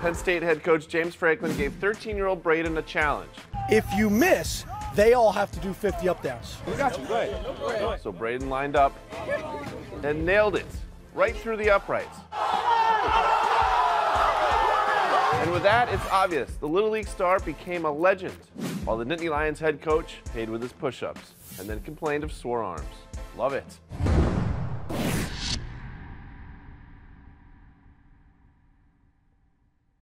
Penn State head coach James Franklin gave 13-year-old Braden a challenge. If you miss, they all have to do 50 up downs. We got you. Go ahead. So Braden lined up and nailed it right through the uprights. And with that, it's obvious the Little League star became a legend, while the Nittany Lions head coach paid with his push-ups and then complained of sore arms. Love it.